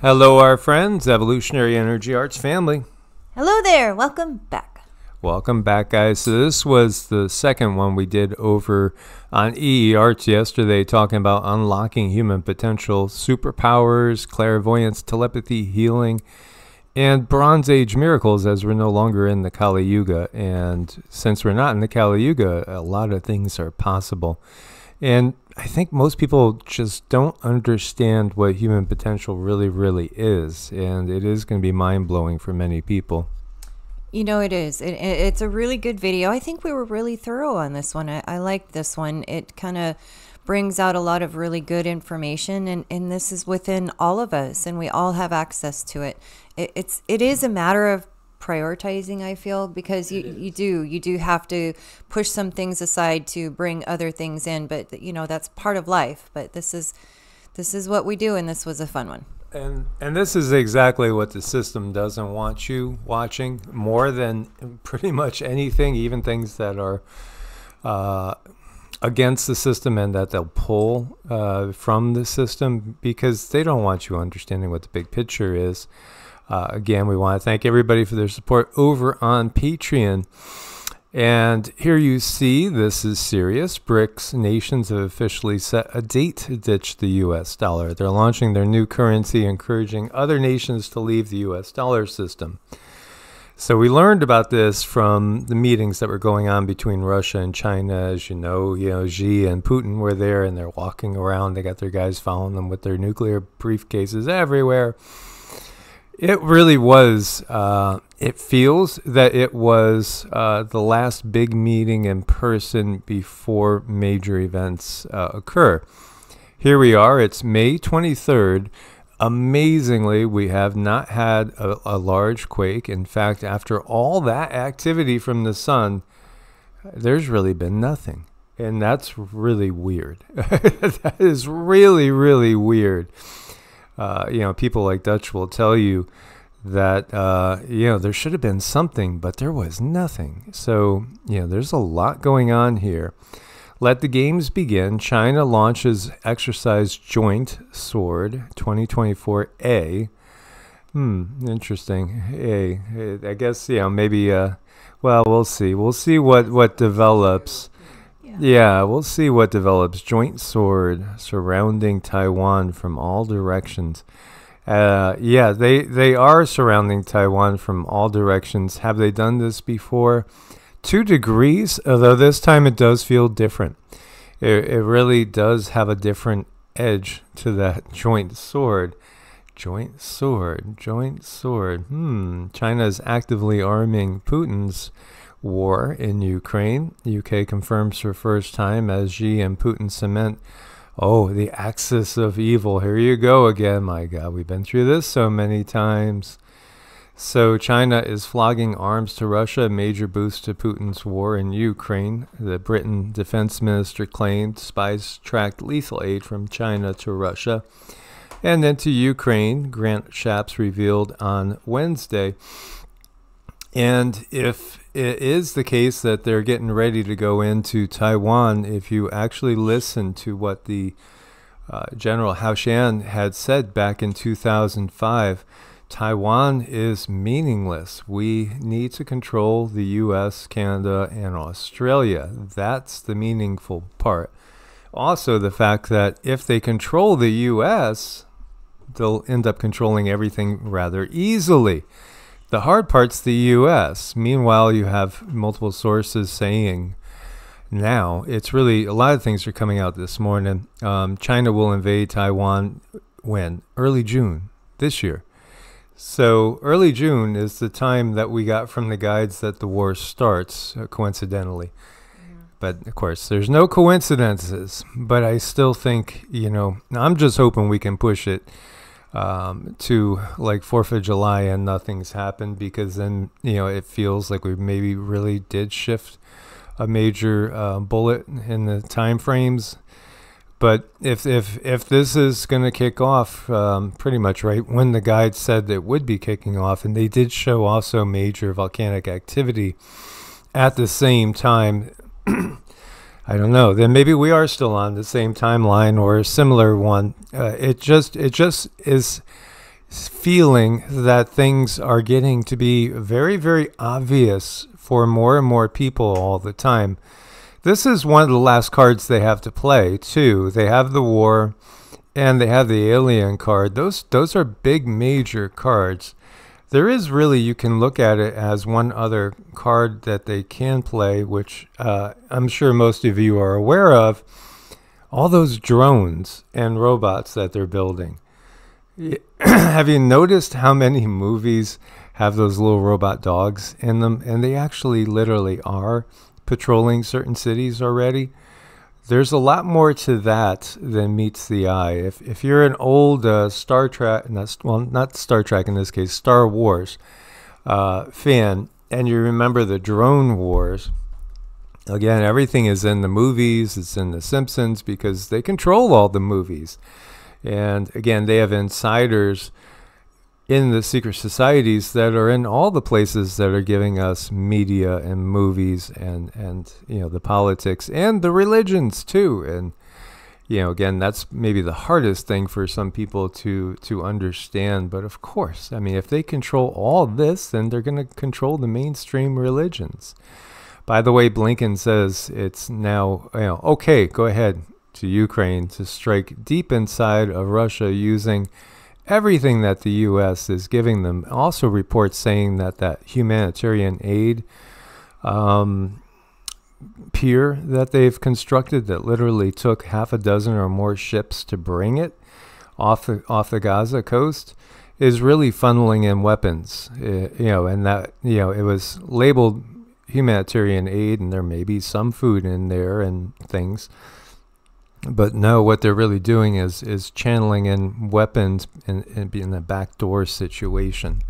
Hello, our friends, Evolutionary Energy Arts family. Hello there. Welcome back. Welcome back, guys. So, this was the second one we did over on EE Arts yesterday, talking about unlocking human potential, superpowers, clairvoyance, telepathy, healing, and Bronze Age miracles as we're no longer in the Kali Yuga. And since we're not in the Kali Yuga, a lot of things are possible. And I think most people just don't understand what human potential really, really is. And it is going to be mind blowing for many people. You know, it is. It, it's a really good video. I think we were really thorough on this one. I, I this one. It kind of brings out a lot of really good information and, and this is within all of us and we all have access to it. it it's it is a matter of prioritizing i feel because you, you do you do have to push some things aside to bring other things in but you know that's part of life but this is this is what we do and this was a fun one. And and this is exactly what the system doesn't want you watching more than pretty much anything even things that are uh, against the system and that they'll pull uh, from the system because they don't want you understanding what the big picture is uh, again, we want to thank everybody for their support over on Patreon. And here you see this is serious. BRICS nations have officially set a date to ditch the US dollar. They're launching their new currency, encouraging other nations to leave the US dollar system. So we learned about this from the meetings that were going on between Russia and China. As you know, you know, Xi and Putin were there and they're walking around. They got their guys following them with their nuclear briefcases everywhere. It really was. Uh, it feels that it was uh, the last big meeting in person before major events uh, occur. Here we are. It's May 23rd. Amazingly, we have not had a, a large quake. In fact, after all that activity from the sun, there's really been nothing. And that's really weird. that is really, really weird uh, you know, people like Dutch will tell you that uh, you know there should have been something, but there was nothing. So you know, there's a lot going on here. Let the games begin. China launches exercise joint sword 2024A. Hmm, interesting. A, I guess you know maybe. Uh, well, we'll see. We'll see what what develops. Yeah, we'll see what develops. Joint sword surrounding Taiwan from all directions. Uh, yeah, they they are surrounding Taiwan from all directions. Have they done this before? Two degrees, although this time it does feel different. It, it really does have a different edge to that joint sword. Joint sword, joint sword. Hmm. China is actively arming Putin's war in Ukraine. UK confirms for first time as Xi and Putin cement. Oh, the axis of evil. Here you go again. My God, we've been through this so many times. So China is flogging arms to Russia, a major boost to Putin's war in Ukraine. The Britain defense minister claimed spies tracked lethal aid from China to Russia and then to Ukraine, Grant Shapps revealed on Wednesday. And if it is the case that they're getting ready to go into Taiwan, if you actually listen to what the uh, General Haotian had said back in 2005, Taiwan is meaningless. We need to control the US, Canada, and Australia. That's the meaningful part. Also, the fact that if they control the US, they'll end up controlling everything rather easily. The hard part's the US. Meanwhile, you have multiple sources saying now it's really a lot of things are coming out this morning. Um, China will invade Taiwan when? Early June this year. So early June is the time that we got from the guides that the war starts, uh, coincidentally. But of course, there's no coincidences. But I still think, you know, I'm just hoping we can push it um, to like Fourth of July and nothing's happened because then you know it feels like we maybe really did shift a major uh, bullet in the time frames. But if if if this is going to kick off, um, pretty much right when the guide said it would be kicking off, and they did show also major volcanic activity at the same time. I don't know. Then maybe we are still on the same timeline or a similar one. Uh, it just it just is, feeling that things are getting to be very, very obvious for more and more people all the time. This is one of the last cards they have to play, too. They have the war and they have the alien card. Those those are big major cards. There is really you can look at it as one other card that they can play, which uh, I'm sure most of you are aware of. All those drones and robots that they're building. have you noticed how many movies have those little robot dogs in them? And they actually literally are patrolling certain cities already. There's a lot more to that than meets the eye. If, if you're an old uh, Star Trek, not, well, not Star Trek in this case, Star Wars uh, fan, and you remember the drone wars, again, everything is in the movies, it's in The Simpsons because they control all the movies. And again, they have insiders in the secret societies that are in all the places that are giving us media and movies and and you know the politics and the religions too. And you know again that's maybe the hardest thing for some people to to understand. But of course i mean if they control all this then they're going to control the mainstream religions. By the way blinken says it's now you know okay go ahead to ukraine to strike deep inside of russia using everything that the U.S. is giving them. Also, reports saying that that humanitarian aid um, pier that they've constructed that literally took half a dozen or more ships to bring it off the off the Gaza coast is really funneling in weapons. Uh, you know, and that you know it was labeled humanitarian aid, and there may be some food in there and things but no, what they're really doing is is channeling in weapons and, being a backdoor situation.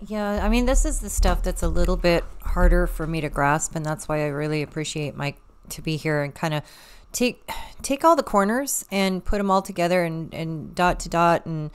Yeah, I mean, this is the stuff that's a little bit harder for me to grasp, and that's why I really appreciate Mike to be here and kind of take take all the corners and put them all together and, and dot to dot. And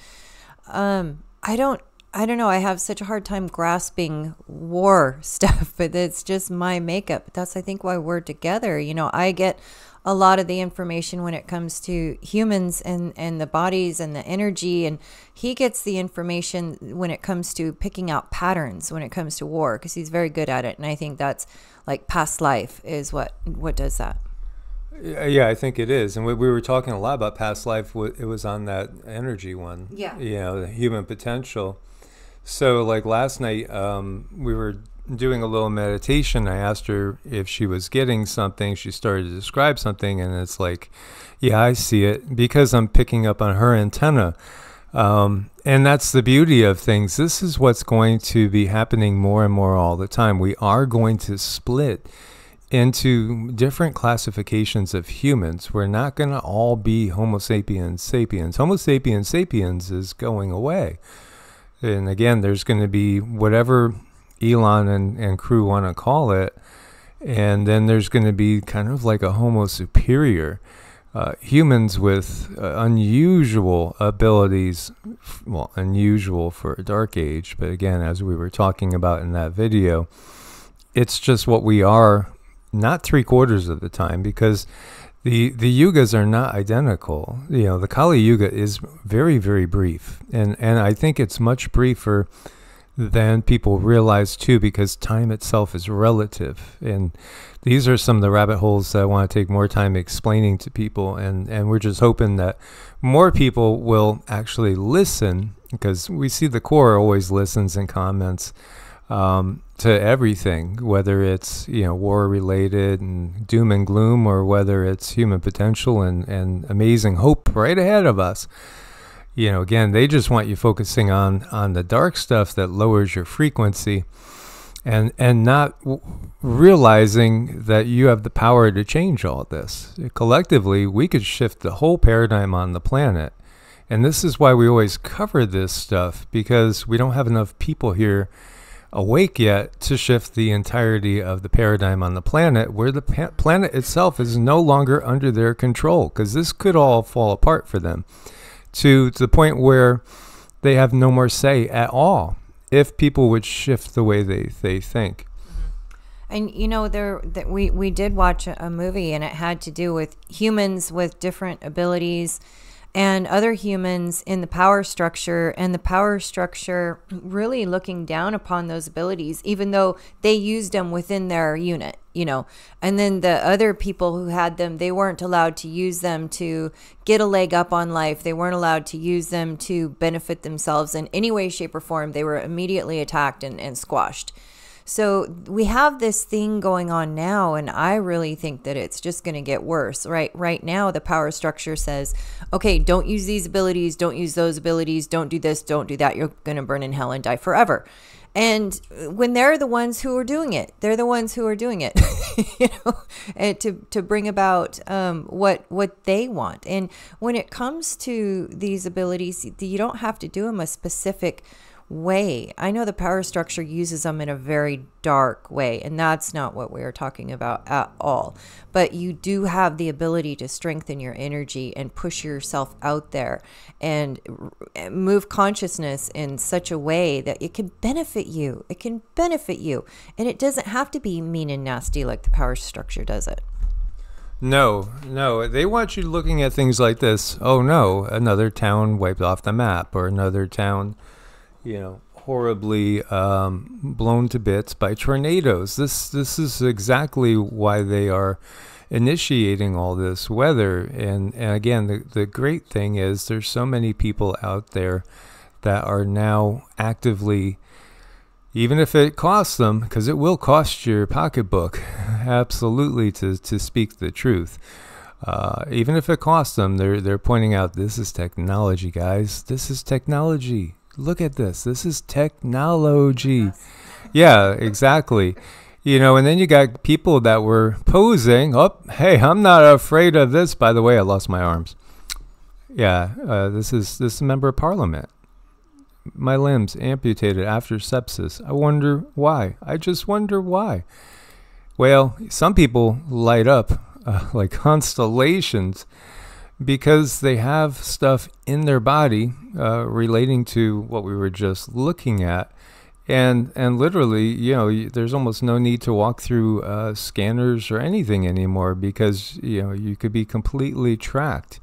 um, I don't I don't know. I have such a hard time grasping war stuff, but it's just my makeup. That's I think why we're together. You know, I get a lot of the information when it comes to humans and, and the bodies and the energy. And he gets the information when it comes to picking out patterns when it comes to war because he's very good at it. And I think that's like past life is what what does that. Yeah, I think it is. And we, we were talking a lot about past life. It was on that energy one. Yeah. You know, the human potential. So, like last night, um, we were doing a little meditation, I asked her if she was getting something. She started to describe something, and it's like, yeah, I see it because I'm picking up on her antenna. Um, and that's the beauty of things. This is what's going to be happening more and more all the time. We are going to split into different classifications of humans. We're not going to all be Homo sapiens sapiens. Homo sapiens sapiens is going away. And again, there's going to be whatever Elon and, and crew want to call it. And then there's going to be kind of like a Homo superior. Uh, humans with uh, unusual abilities, well, unusual for a dark age, but again, as we were talking about in that video, it's just what we are, not three quarters of the time, because the the yugas are not identical. You know, the Kali Yuga is very very brief, and and I think it's much briefer than people realize too, because time itself is relative. And these are some of the rabbit holes that I want to take more time explaining to people. And, and we're just hoping that more people will actually listen, because we see the core always listens and comments um, to everything, whether it's you know war related and doom and gloom, or whether it's human potential and, and amazing hope right ahead of us you know, again, they just want you focusing on on the dark stuff that lowers your frequency, and and not w- realizing that you have the power to change all this. Collectively, we could shift the whole paradigm on the planet, and this is why we always cover this stuff because we don't have enough people here awake yet to shift the entirety of the paradigm on the planet where the pa- planet itself is no longer under their control because this could all fall apart for them to, the point where they have no more say at all if people would shift the way they, they think. Mm-hmm. And you know, there that we we did watch a movie, and it had to do with humans with different abilities, and other humans in the power structure, and the power structure really looking down upon those abilities, even though they used them within their unit, you know. And then the other people who had them, they weren't allowed to use them to get a leg up on life. They weren't allowed to use them to benefit themselves in any way, shape, or form. They were immediately attacked and, and squashed. So we have this thing going on now, and I really think that it's just going to get worse. Right, right now, the power structure says, "Okay, don't use these abilities, don't use those abilities, don't do this, don't do that. You're going to burn in hell and die forever." And when they're the ones who are doing it, they're the ones who are doing it, you know, to to bring about um, what what they want. And when it comes to these abilities, you don't have to do them a specific way. I know the power structure uses them in a very dark way, and that's not what we are talking about at all. But you do have the ability to strengthen your energy and push yourself out there and eh, move consciousness in such a way that it can benefit you. It can benefit you. And it doesn't have to be mean and nasty like the power structure does it. No, no. They want you looking at things like this. Oh no, another town wiped off the map, or another town you know, horribly um, blown to bits by tornadoes. This this is exactly why they are initiating all this weather. And, and again, the, the great thing is there's so many people out there that are now actively, even if it costs them, because it will cost your pocketbook, absolutely to, to speak the truth. Uh, even if it costs them, they're they're pointing out this is technology, guys. This is technology look at this. This is technology. Yeah, exactly. You know, and then you got people that were posing. Oh, hey, I'm not afraid of this. By the way, I lost my arms. Yeah, uh, this is this is a member of parliament. My limbs amputated after sepsis. I wonder why. I just wonder why. Well, some people light up uh, like constellations because they have stuff in their body uh, relating to what we were just looking at. And, and literally, you know, there's almost no need to walk through uh, scanners or anything anymore because, you know, you could be completely tracked.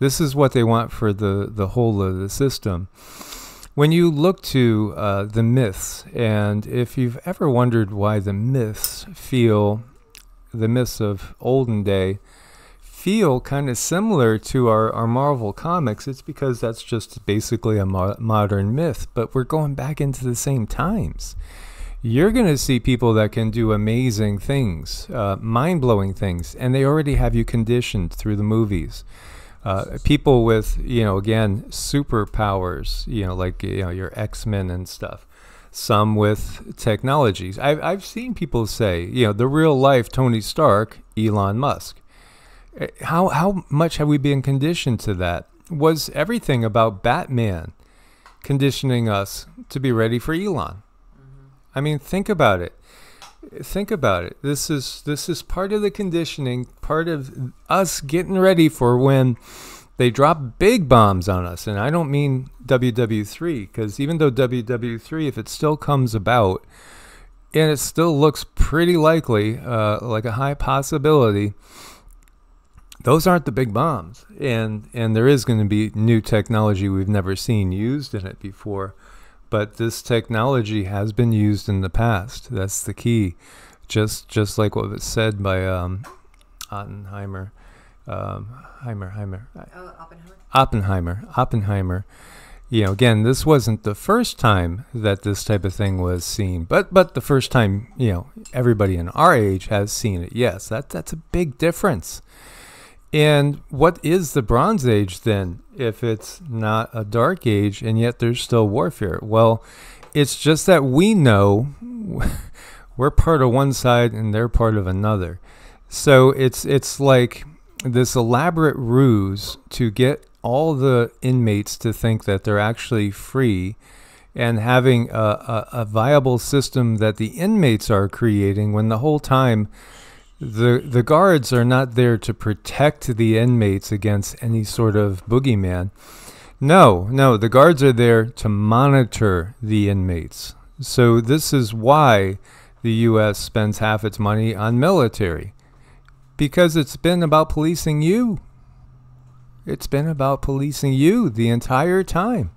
This is what they want for the, the whole of the system. When you look to uh, the myths, and if you've ever wondered why the myths feel, the myths of olden day, feel kind of similar to our, our Marvel comics, it's because that's just basically a mo- modern myth, but we're going back into the same times. You're going to see people that can do amazing things, uh, mind blowing things, and they already have you conditioned through the movies. Uh, people with, you know, again, superpowers, you know, like, you know, your X Men and stuff some with technologies. I've, I've seen people say, you know, the real life Tony Stark, Elon Musk. How how much have we been conditioned to that? Was everything about Batman conditioning us to be ready for Elon? Mm-hmm. I mean, think about it. Think about it. This is this is part of the conditioning, part of us getting ready for when they drop big bombs on us. And I don't mean WW3 because even though WW3, if it still comes about, and it still looks pretty likely, uh, like a high possibility those aren't the big bombs. And and there is going to be new technology we've never seen used in it before. But this technology has been used in the past. That's the key. Just just like what was said by um, Oppenheimer um, Heimer Heimer. Oh, Oppenheimer? Oppenheimer. Oppenheimer. You know again this wasn't the first time that this type of thing was seen. But but the first time you know everybody in our age has seen it. Yes that that's a big difference and what is the Bronze Age then, if it's not a dark age and yet there's still warfare? Well, it's just that we know we're part of one side and they're part of another. So it's it's like this elaborate ruse to get all the inmates to think that they're actually free and having a, a, a viable system that the inmates are creating when the whole time the the guards are not there to protect the inmates against any sort of boogeyman. No, no, the guards are there to monitor the inmates. So this is why the US spends half its money on military. Because it's been about policing you. It's been about policing you the entire time.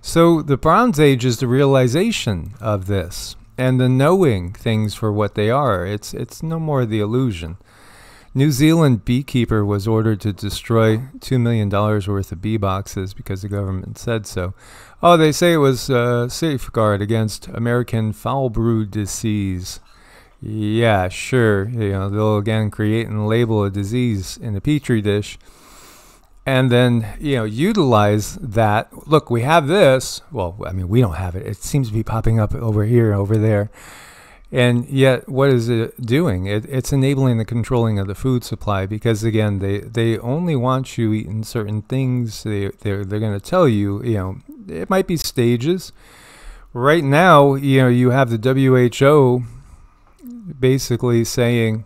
So the Bronze Age is the realization of this and the knowing things for what they are. It's it's no more the illusion. New Zealand beekeeper was ordered to destroy $2 million worth of bee boxes because the government said so. Oh, they say it was a safeguard against American foul brood disease. Yeah, sure. You know, they'll again create and label a disease in a petri dish and then, you know, utilize that. Look, we have this. Well, I mean, we don't have it. It seems to be popping up over here, over there. And yet, what is it doing? It, it's enabling the controlling of the food supply because, again, they, they only want you eating certain things. They, they're they're going to tell you, you know, it might be stages. Right now, you know, you have the WHO basically saying,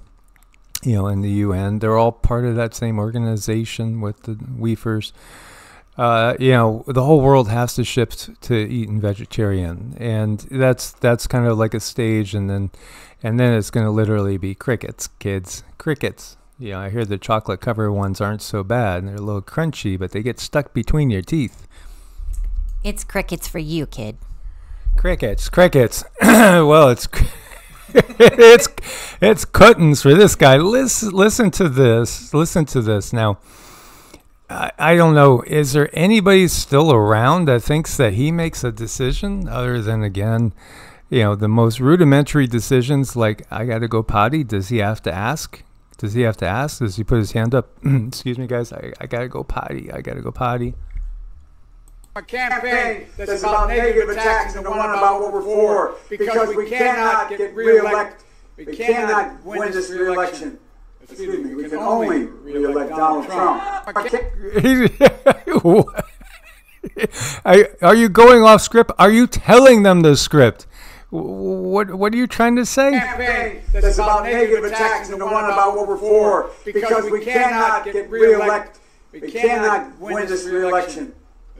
you know, in the UN, they're all part of that same organization with the WEFers uh, you know, the whole world has to shift to eating vegetarian, and that's that's kind of like a stage, and then and then it's going to literally be crickets, kids, crickets. You know, I hear the chocolate cover ones aren't so bad, and they're a little crunchy, but they get stuck between your teeth. It's crickets for you, kid. Crickets, crickets. well, it's it's it's cuttings for this guy. Listen, listen to this. Listen to this now. I, I don't know. Is there anybody still around that thinks that he makes a decision other than again, you know, the most rudimentary decisions like I got to go potty? Does he have to ask? Does he have to ask? Does he put his hand up? Excuse me, guys. I, I got to go potty. I got to go potty. A campaign that's about negative attacks and the one about what we're for because we cannot get reelected. We cannot win this reelection excuse me, we can only re-elect Donald Trump. are you going off script? Are you telling them the script? What What are you trying to say? Campaign that's about negative attacks and the one about what we're for because we cannot get re-elected. We cannot win this re-election.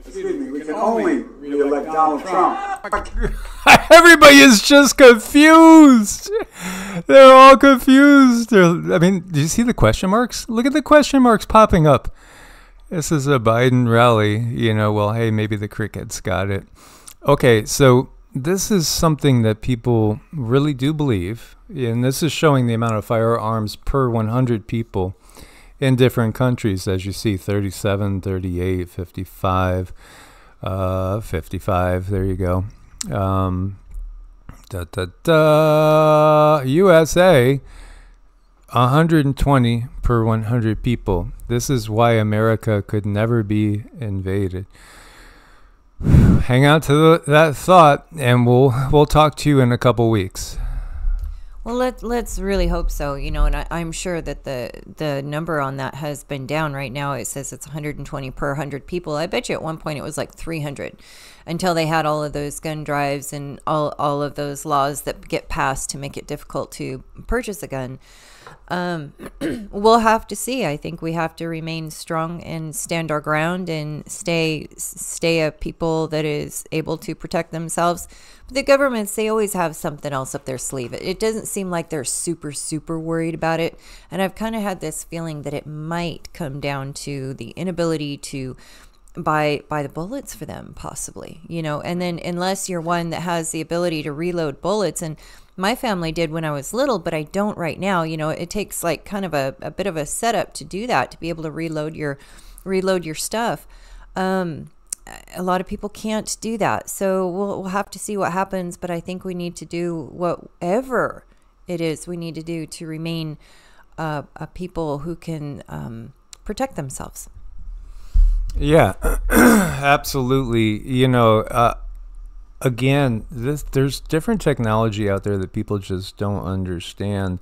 Excuse me, we can only re-elect Donald Trump. Everybody is just confused. They're all confused. They're, I mean, do you see the question marks? Look at the question marks popping up. This is a Biden rally. You know, well, hey, maybe the crickets got it. Okay, so this is something that people really do believe, and this is showing the amount of firearms per 100 people in different countries, as you see 37, 38, 55, uh, 55. There you go. Um, da, da, da, USA, 120 per 100 people. This is why America could never be invaded. Hang out to the, that thought, and we'll we'll talk to you in a couple weeks. Well, let let's really hope so. You know, and I, am sure that the the number on that has been down. Right now, it says it's 120 per 100 people. I bet you at one point it was like 300, until they had all of those gun drives and all all of those laws that get passed to make it difficult to purchase a gun. Um, we'll have to see. I think we have to remain strong and stand our ground and stay stay a people that is able to protect themselves. But the governments, they always have something else up their sleeve. It, it doesn't seem like they're super super worried about it. And I've kind of had this feeling that it might come down to the inability to buy buy the bullets for them possibly you know and then unless you're one that has the ability to reload bullets and my family did when I was little, but I don't right now. You know, it takes like kind of a, a bit of a setup to do that to be able to reload your reload your stuff. Um, a lot of people can't do that, so we'll, we'll have to see what happens. But I think we need to do whatever it is we need to do to remain uh, a people who can um, protect themselves. Yeah, absolutely. You know, uh, again, this there's different technology out there that people just don't understand.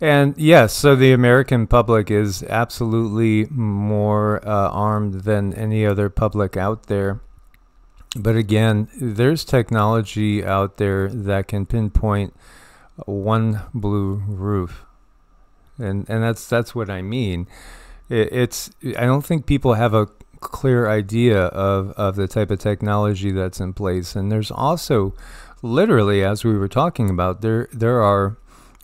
And yes, so the American public is absolutely more uh, armed than any other public out there. But again, there's technology out there that can pinpoint one blue roof, and and that's that's what I mean. It, it's I don't think people have a clear idea of, of the type of technology that's in place. And there's also, literally, as we were talking about, there there are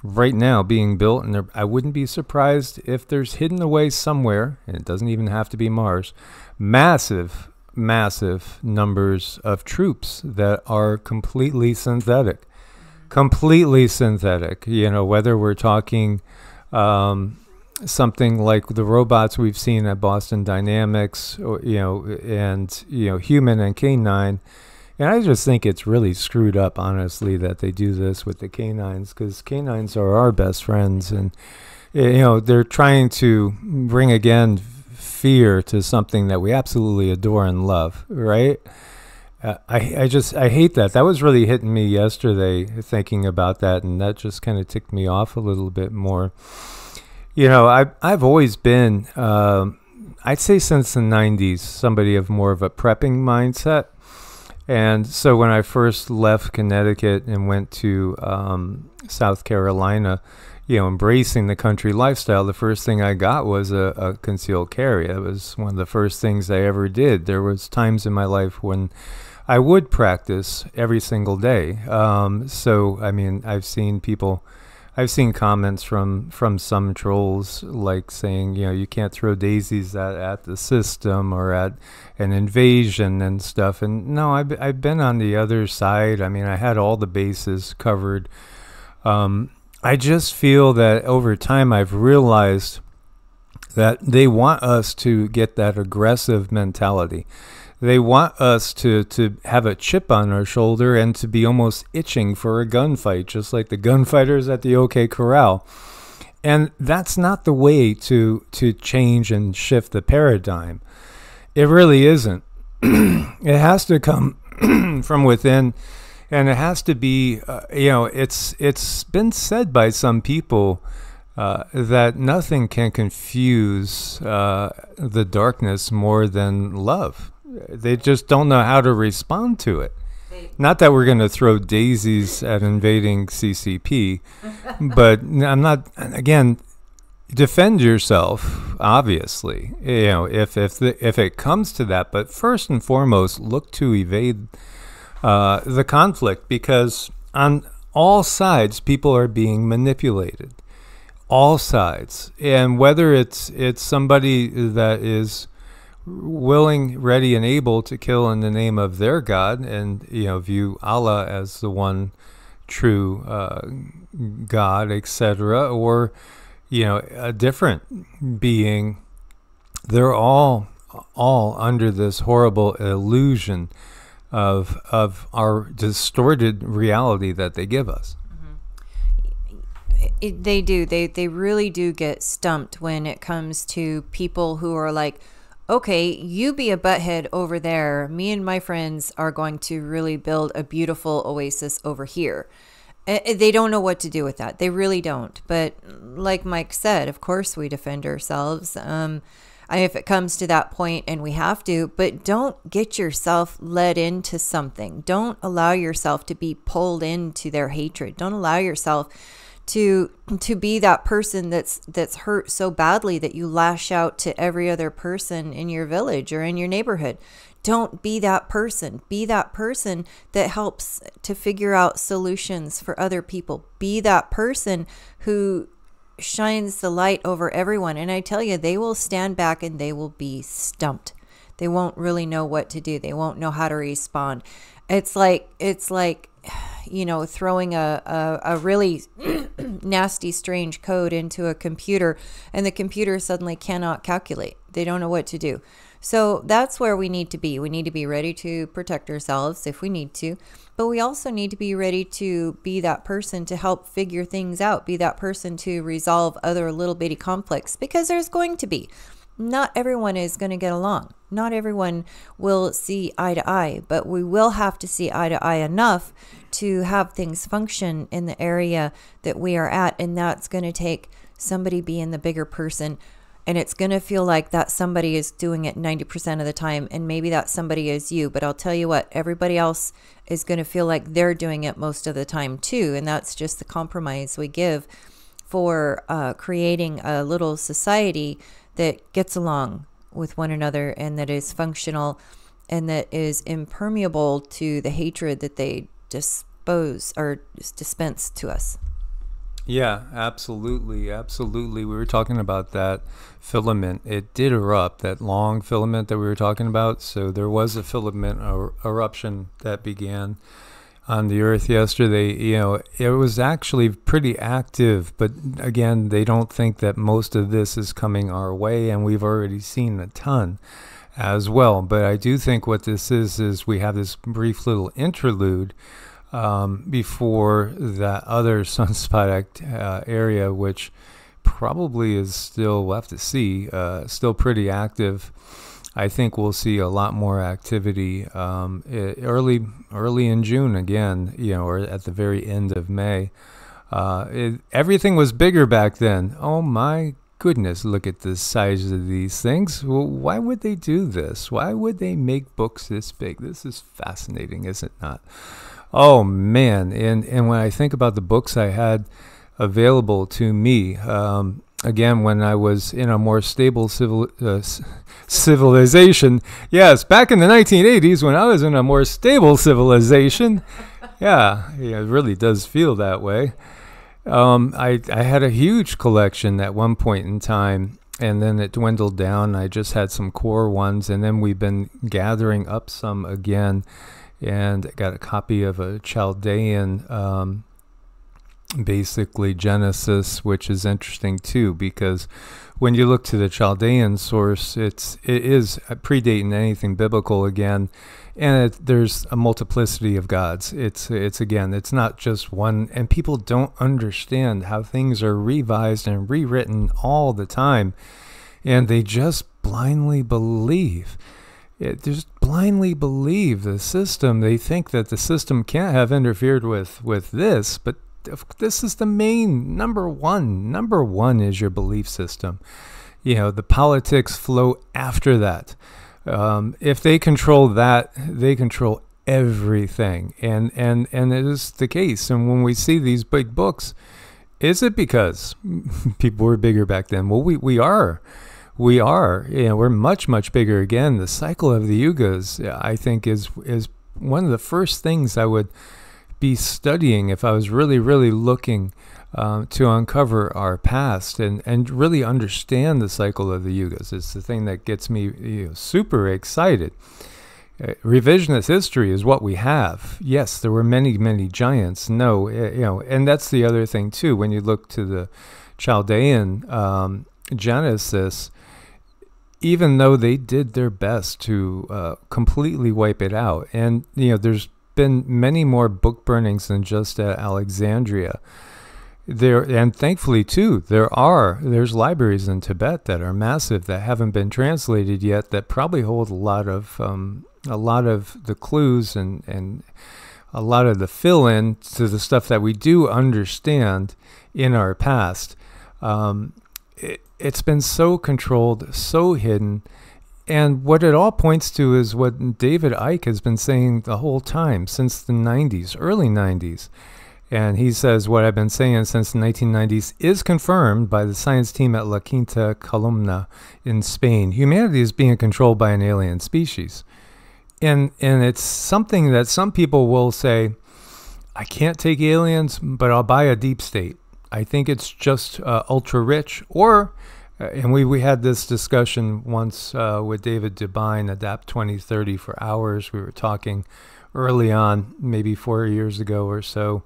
right now being built, and there, I wouldn't be surprised if there's hidden away somewhere, and it doesn't even have to be Mars, massive, massive numbers of troops that are completely synthetic. Completely synthetic. You know, whether we're talking um, something like the robots we've seen at Boston Dynamics, or, you know, and, you know, human and canine and I just think it's really screwed up, honestly, that they do this with the canines because canines are our best friends. And, you know, they're trying to bring again fear to something that we absolutely adore and love, right? Uh, I, I just, I hate that. That was really hitting me yesterday thinking about that. And that just kind of ticked me off a little bit more. You know, I, I've always been, uh, I'd say since the 90s, somebody of more of a prepping mindset and so when I first left Connecticut and went to um, South Carolina, you know, embracing the country lifestyle, the first thing I got was a, a, concealed carry. It was one of the first things I ever did. There was times in my life when I would practice every single day. Um, so I mean, I've seen people I've seen comments from from some trolls like saying, you know, you can't throw daisies at, at the system or at an invasion and stuff. And no, I've I've been on the other side. I mean, I had all the bases covered. Um, I just feel that over time, I've realized that they want us to get that aggressive mentality they want us to to have a chip on our shoulder and to be almost itching for a gunfight, just like the gunfighters at the OK Corral. And that's not the way to to change and shift the paradigm. It really isn't. it has to come from within, and it has to be. Uh, you know, it's it's been said by some people. Uh, that nothing can confuse uh, the darkness more than love they just don't know how to respond to it. Not that we're going to throw daisies at invading CCP, but I'm not. Again, defend yourself. Obviously, you know if if the, if it comes to that, but first and foremost, look to evade uh, the conflict because on all sides, people are being manipulated. All sides, and whether it's it's somebody that is willing, ready, and able to kill in the name of their God, and you know view Allah as the one true uh, God, etc., or you know a different being. They're all all under this horrible illusion of of our distorted reality that they give us. Mm-hmm. It, they do. They they really do get stumped when it comes to people who are like okay, you be a butthead over there. Me and my friends are going to really build a beautiful oasis over here. They don't know what to do with that. They really don't. But like Mike said, of course we defend ourselves. Um, if it comes to that point and we have to, but don't get yourself led into something. Don't allow yourself to be pulled into their hatred. Don't allow yourself to to be that person that's that's hurt so badly that you lash out to every other person in your village or in your neighborhood. Don't be that person. Be that person that helps to figure out solutions for other people. Be that person who shines the light over everyone. And i tell you they will stand back and they will be stumped. They won't really know what to do. They won't know how to respond. It's like it's like you know, throwing a, a, a really nasty, strange code into a computer and the computer suddenly cannot calculate. They don't know what to do. So that's where we need to be. We need to be ready to protect ourselves if we need to, but we also need to be ready to be that person to help figure things out, be that person to resolve other little bitty conflicts because there's going to be not everyone is going to get along. Not everyone will see eye to eye, but we will have to see eye to eye enough to have things function in the area that we are at. And that's going to take somebody being the bigger person. And it's going to feel like that somebody is doing it 90% of the time. And maybe that somebody is you. But I'll tell you what, everybody else is going to feel like they're doing it most of the time too. And that's just the compromise we give for uh, creating a little society that gets along with one another and that is functional and that is impermeable to the hatred that they dispose or dispense to us. Yeah, absolutely, absolutely. We were talking about that filament. It did erupt, that long filament that we were talking about. So there was a filament er- eruption that began on the Earth yesterday. You know, it was actually pretty active, but again, they don't think that most of this is coming our way, and we've already seen a ton as well. But I do think what this is is we have this brief little interlude um, before that other sunspot uh, area, which probably is still we'll have to see, uh, still pretty active. I think we'll see a lot more activity um, early early in June again, you know, or at the very end of May. Uh, it, everything was bigger back then. Oh my goodness, look at the size of these things. Well, why would they do this? Why would they make books this big? This is fascinating, is it not? Oh man, and and when I think about the books I had available to me, um, again when I was in a more stable civil uh, civilization. Yes, back in the 1980s when I was in a more stable civilization. Yeah, yeah it really does feel that way. Um, I I had a huge collection at one point in time, and then it dwindled down. I just had some core ones, and then we've been gathering up some again and got a copy of a Chaldean, um, basically Genesis, which is interesting too because when you look to the Chaldean source, it's it is predating anything biblical again, and it, there's a multiplicity of gods. It's it's again, it's not just one, and people don't understand how things are revised and rewritten all the time, and they just blindly believe it just blindly believe the system. They think that the system can't have interfered with with this, but this is the main number one. Number one is your belief system. You know, the politics flow after that. Um, if they control that, they control everything, and and and it is the case. And when we see these big books, is it because people were bigger back then? Well, we we are we are. You know, we're much much bigger again. The cycle of the yugas, I think, is is one of the first things I would be studying if I was really really looking um, to uncover our past and and really understand the cycle of the yugas. It's the thing that gets me you know, super excited. Uh, revisionist history is what we have. Yes, there were many, many giants. No, uh, you know, and that's the other thing too. When you look to the Chaldean um, Genesis, even though they did their best to uh, completely wipe it out. And, you know, there's been many more book burnings than just at Alexandria. There and thankfully too, there are there's libraries in Tibet that are massive that haven't been translated yet that probably hold a lot of um, a lot of the clues and and a lot of the fill in to the stuff that we do understand in our past. Um, it, it's been so controlled, so hidden. And what it all points to is what David Icke has been saying the whole time since the 90s, early 90s. And he says what I've been saying since the 1990s is confirmed by the science team at La Quinta Columna in Spain. Humanity is being controlled by an alien species. And, and it's something that some people will say, I can't take aliens, but I'll buy a deep state. I think it's just uh, ultra rich, or and we, we had this discussion once uh, with David DuByne, Adapt 2030 for hours. We were talking early on, maybe four years ago or so.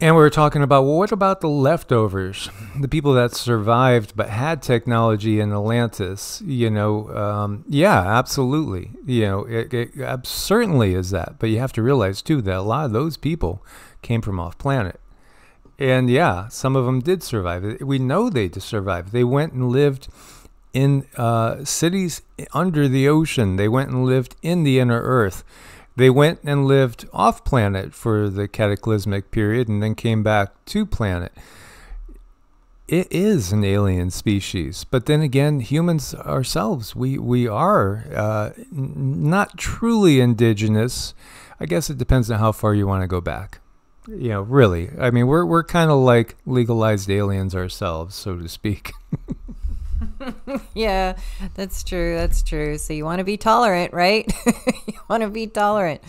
And we were talking about, well, what about the leftovers? The people that survived but had technology in Atlantis, you know, um, yeah, absolutely. You know, it, it certainly is that. But you have to realize, too, that a lot of those people came from off planet. And yeah, some of them did survive. We know they survived. They went and lived in uh, cities under the ocean. They went and lived in the inner earth. They went and lived off planet for the cataclysmic period and then came back to planet. It is an alien species, but then again, humans ourselves, we we are uh, not truly indigenous. I guess it depends on how far you want to go back you know, really. I mean, we're we're kind of like legalized aliens ourselves, so to speak. yeah, that's true. That's true. So you want to be tolerant, right? you want to be tolerant.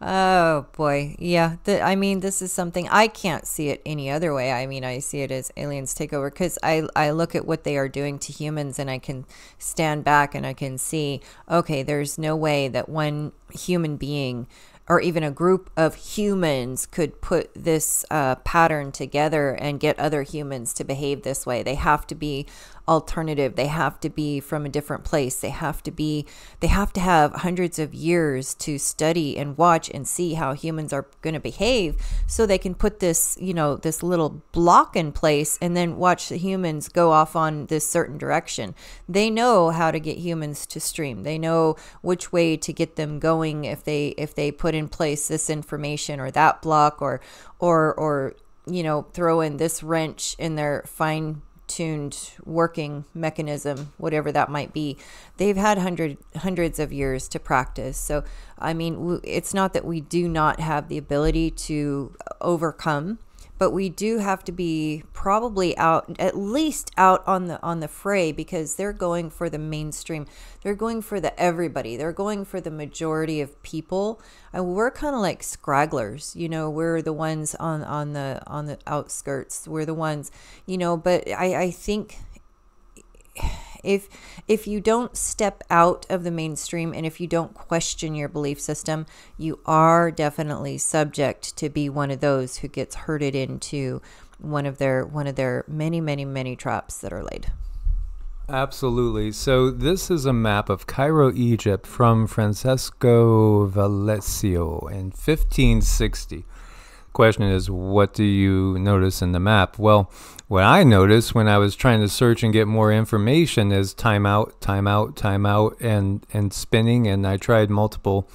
Oh boy, yeah. The, I mean, this is something I can't see it any other way. I mean, I see it as aliens take over because I I look at what they are doing to humans, and I can stand back and I can see, okay, there's no way that one human being or even a group of humans could put this uh, pattern together and get other humans to behave this way. They have to be alternative. They have to be from a different place. They have to be they have to have hundreds of years to study and watch and see how humans are going to behave so they can put this, you know, this little block in place and then watch the humans go off on this certain direction. They know how to get humans to stream. They know which way to get them going if they if they put in place this information or that block or or or you know throw in this wrench in their fine tuned working mechanism, whatever that might be. They've had hundred, hundreds of years to practice. So, I mean, it's not that we do not have the ability to overcome but we do have to be probably out at least out on the on the fray because they're going for the mainstream. They're going for the everybody. They're going for the majority of people. And we're kind of like scragglers you know we're the ones on on the on the outskirts. We're the ones you know but i i think if if you don't step out of the mainstream and if you don't question your belief system, you are definitely subject to be one of those who gets herded into one of their one of their many many many traps that are laid. Absolutely. So this is a map of Cairo, Egypt from Francesco Valesio in 1560 question is, what do you notice in the map? Well, what I noticed when I was trying to search and get more information is timeout, timeout, timeout, and and spinning. And I tried multiple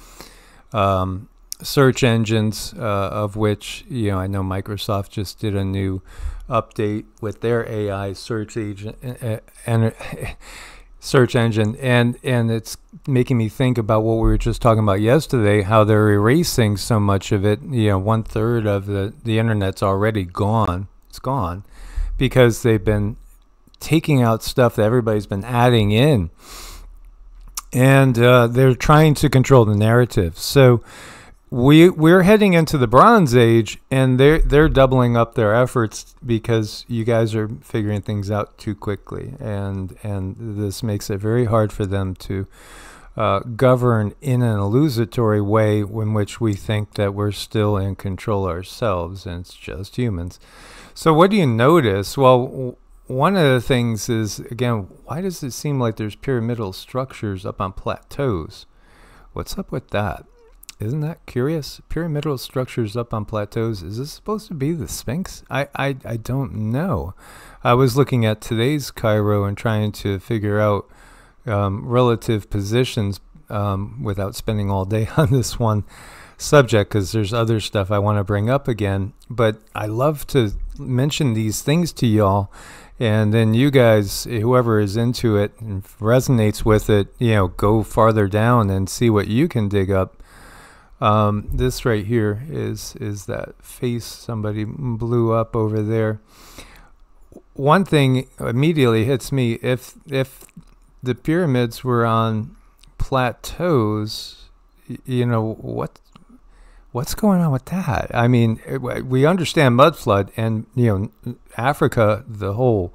um, search engines, uh, of which you know I know Microsoft just did a new update with their AI search agent uh, and. search engine and and it's making me think about what we were just talking about yesterday how they're erasing so much of it. You know one third of the the internet's already gone. It's gone because they've been taking out stuff that everybody's been adding in. And uh, they're trying to control the narrative. So we we're heading into the Bronze Age, and they're they're doubling up their efforts because you guys are figuring things out too quickly, and and this makes it very hard for them to uh, govern in an illusory way in which we think that we're still in control ourselves, and it's just humans. So what do you notice? Well. One of the things is again, why does it seem like there's pyramidal structures up on plateaus? What's up with that? Isn't that curious? Pyramidal structures up on plateaus. Is this supposed to be the Sphinx? I, I, I don't know. I was looking at today's Cairo and trying to figure out um, relative positions um, without spending all day on this one subject because there's other stuff I want to bring up again. But I love to mention these things to y'all. And then you guys, whoever is into it and resonates with it, you know, go farther down and see what you can dig up um, this right here is is that face somebody blew up over there. One thing immediately hits me if if the pyramids were on plateaus, you know what what's going on with that? I mean, we understand mud flood, and you know, Africa, the whole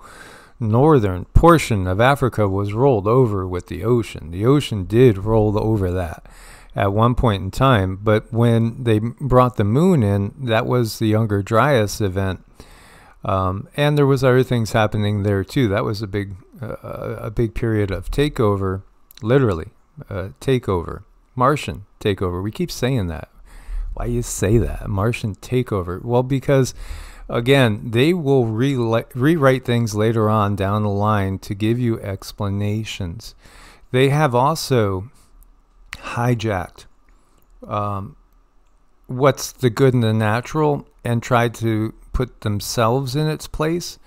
northern portion of Africa was rolled over with the ocean. The ocean did roll over that at one point in time. But when they brought the moon in, that was the Younger Dryas event. Um, and there was other things happening there too. That was a big, uh, a big period of takeover, literally uh, takeover, Martian takeover. We keep saying that. Why do you say that, Martian takeover? Well, because again, they will re- rewrite things later on down the line to give you explanations. They have also hijacked um, what's the good and the natural and tried to put themselves in its place.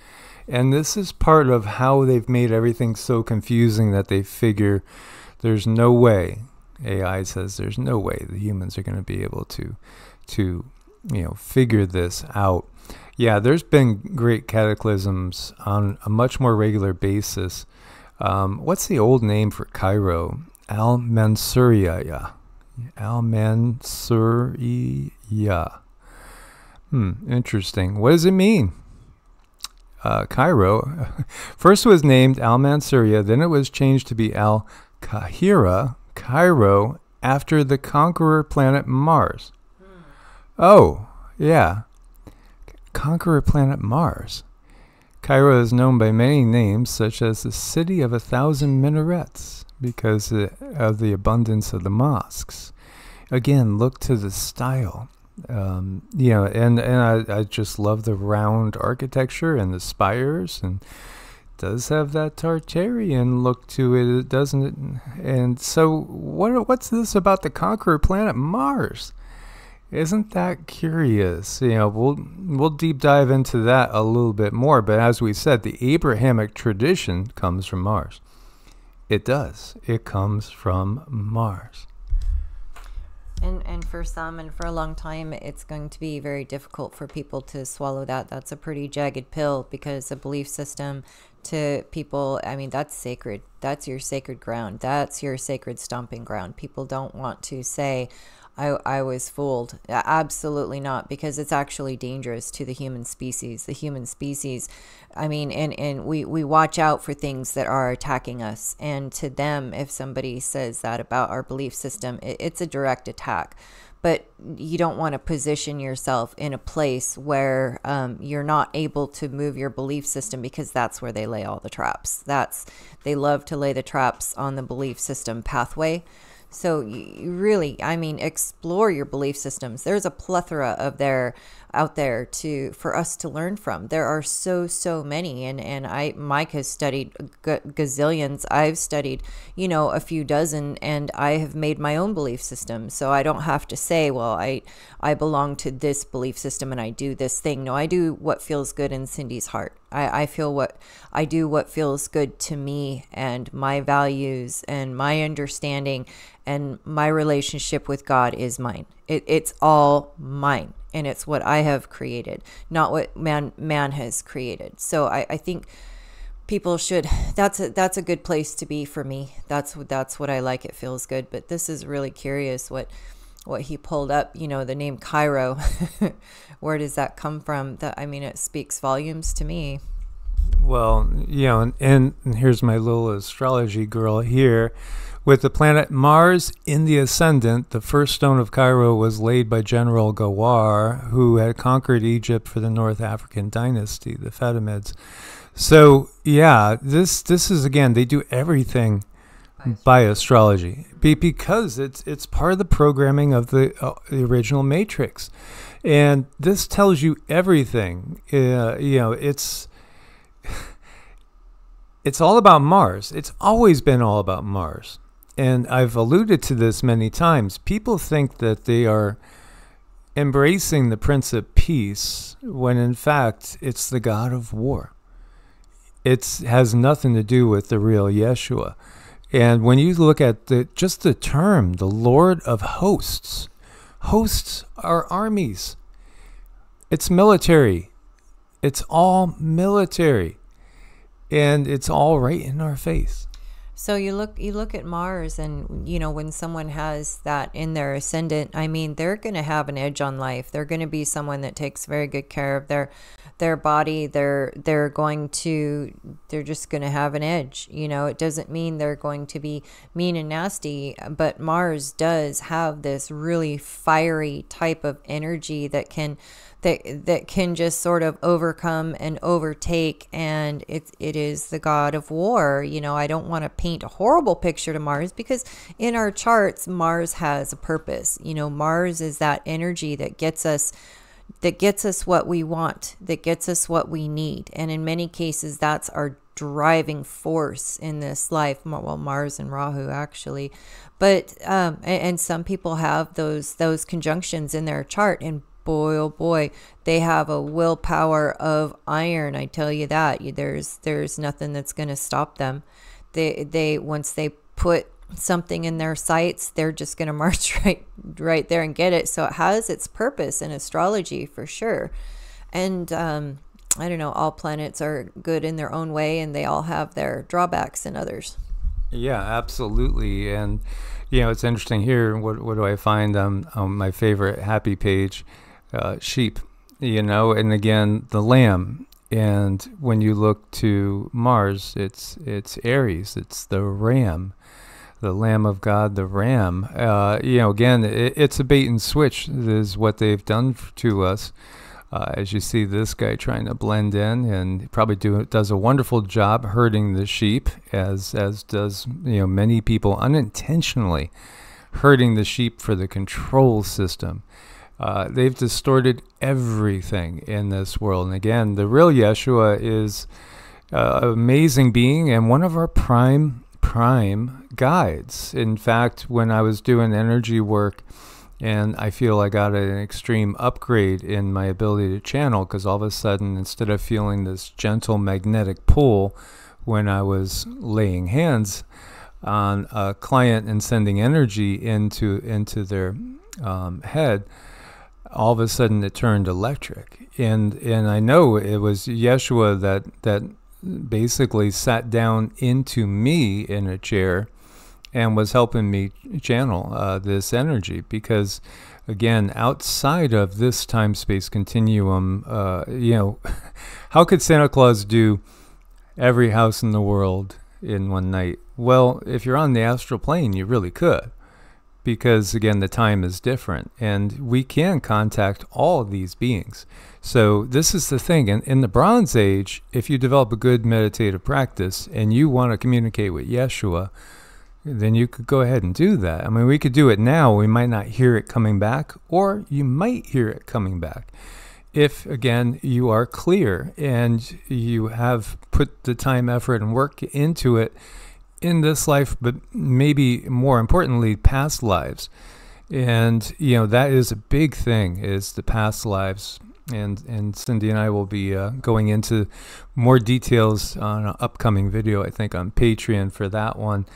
And this is part of how they've made everything so confusing that they figure there's no way, AI says there's no way the humans are going to be able to, to, you know, figure this out. Yeah, there's been great cataclysms on a much more regular basis. Um, what's the old name for Cairo? Al Mansuriyah. Al-Mansuriya. Hmm, interesting. What does it mean? Uh, Cairo. First was named Al-Mansuriya, then it was changed to be Al-Kahira, Cairo, after the conqueror planet Mars. Oh, yeah. Conqueror planet Mars. Cairo is known by many names, such as the city of a thousand minarets, because of the abundance of the mosques. Again, look to the style. Um, you know, and, and I, I just love the round architecture and the spires, and does have that Tartarian look to it, doesn't it? And so, what what's this about the conqueror planet Mars? Isn't that curious? You know, we'll we'll deep dive into that a little bit more. But as we said, the Abrahamic tradition comes from Mars. It does. It comes from Mars. And and for some and for a long time, it's going to be very difficult for people to swallow that. That's a pretty jagged pill because a belief system to people, I mean, that's sacred. That's your sacred ground. That's your sacred stomping ground. People don't want to say, I, I was fooled. Absolutely not, because it's actually dangerous to the human species. The human species, I mean, and, and we, we watch out for things that are attacking us. And to them, if somebody says that about our belief system, it, it's a direct attack but you don't want to position yourself in a place where um, you're not able to move your belief system because that's where they lay all the traps that's they love to lay the traps on the belief system pathway so you really, I mean, explore your belief systems. There's a plethora of there out there to for us to learn from. There are so so many, and and I Mike has studied gazillions. I've studied you know a few dozen, and I have made my own belief system. So I don't have to say, well, I I belong to this belief system and I do this thing. No, I do what feels good in Cindy's heart. I, I feel what I do what feels good to me and my values and my understanding and my relationship with God is mine. It, it's all mine and it's what I have created, not what man man has created. So I, I think people should that's a that's a good place to be for me. That's that's what I like. It feels good. But this is really curious what what he pulled up, you know, the name Cairo. Where does that come from? That I mean, it speaks volumes to me. Well, you know, and, and here's my little astrology girl here. With the planet Mars in the ascendant, the first stone of Cairo was laid by General Gawar, who had conquered Egypt for the North African dynasty, the Fatimids. So, yeah, this this is again they do everything by astrology Be, because it's it's part of the programming of the, uh, the original matrix. And this tells you everything uh, you know it's it's all about mars. It's always been all about mars. And i've alluded to this many times. People think that they are embracing the prince of peace when in fact it's the god of war. It has nothing to do with the real yeshua and when you look at the just the term, the Lord of hosts, hosts are armies. It's military. It's all military. And it's all right in our face. So you look you look at Mars and you know when someone has that in their ascendant, I mean they're going to have an edge on life. They're going to be someone that takes very good care of their their body they're they're going to they're just going to have an edge you know it doesn't mean they're going to be mean and nasty but mars does have this really fiery type of energy that can that that can just sort of overcome and overtake and it it is the god of war you know i don't want to paint a horrible picture to mars because in our charts mars has a purpose you know mars is that energy that gets us that gets us what we want, that gets us what we need. And in many cases, that's our driving force in this life. Well, Mars and Rahu actually, but um, and, and some people have those those conjunctions in their chart, and boy oh boy, they have a willpower of iron. I tell you that there's there's nothing that's going to stop them. They they once they put something in their sights, they're just going to march right right there and get it. So it has its purpose in astrology for sure. And um, I don't know, all planets are good in their own way, and they all have their drawbacks in others. Yeah, absolutely. And You know, it's interesting here. What, what do I find on, on my favorite happy page? Uh, sheep, you know, and again, the lamb. And when you look to Mars, it's it's Aries, it's the ram, the Lamb of God, the ram. Uh, you know, again, it, it's a bait and switch. Is what they've done to us. Uh, as you see this guy trying to blend in and probably do does a wonderful job herding the sheep as as does you know many people unintentionally herding the sheep for the control system uh, they've distorted everything in this world. And again the real yeshua is uh, an amazing being and one of our prime prime guides. In fact when i was doing energy work and I feel I got an extreme upgrade in my ability to channel because all of a sudden, instead of feeling this gentle magnetic pull when I was laying hands on a client and sending energy into into their um, head, all of a sudden it turned electric. And and I know it was Yeshua that that basically sat down into me in a chair and was helping me channel uh, this energy because again outside of this time space continuum uh, you know how could santa claus do every house in the world in one night well if you're on the astral plane you really could because again the time is different and we can contact all these beings so this is the thing in, in the bronze age if you develop a good meditative practice and you want to communicate with yeshua then you could go ahead and do that. I mean, we could do it now. We might not hear it coming back, or you might hear it coming back. If, again, you are clear and you have put the time, effort, and work into it in this life, but maybe more importantly, past lives. And, you know, that is a big thing, is the past lives. And, and Cindy and I will be uh, going into more details on an upcoming video, I think, on Patreon for that one.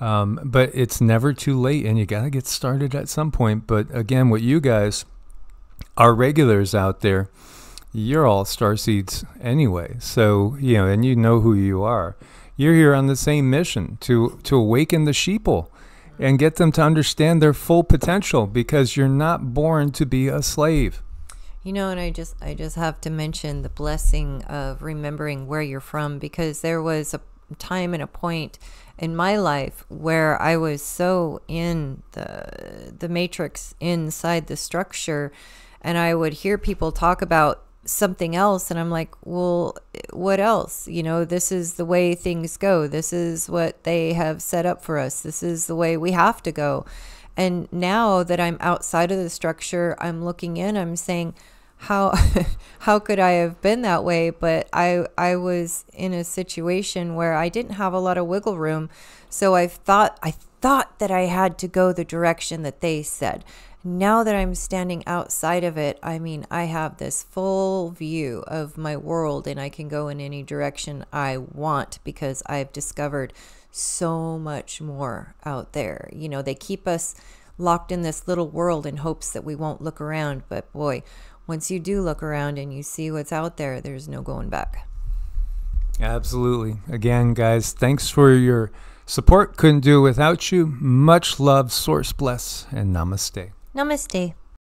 Um, but it's never too late, and you got to get started at some point. But again, what you guys are regulars out there, you're all star seeds anyway. So you know, and you know who you are. You're here on the same mission to to awaken the sheeple and get them to understand their full potential because you're not born to be a slave. You know, and I just I just have to mention the blessing of remembering where you're from because there was a time and a point in my life where I was so in the the matrix inside the structure and I would hear people talk about something else and I'm like, "Well, what else? You know, this is the way things go. This is what they have set up for us. This is the way we have to go." And now that I'm outside of the structure, I'm looking in, I'm saying, how how could I have been that way? But I I was in a situation where I didn't have a lot of wiggle room, so I thought I thought that I had to go the direction that they said. Now that I'm standing outside of it, I mean, I have this full view of my world and I can go in any direction I want because I've discovered so much more out there. You know, they keep us locked in this little world in hopes that we won't look around, but boy, once you do look around and you see what's out there, there's no going back. Absolutely. Again, guys, thanks for your support. Couldn't do it without you. Much love, source bless, and namaste. Namaste.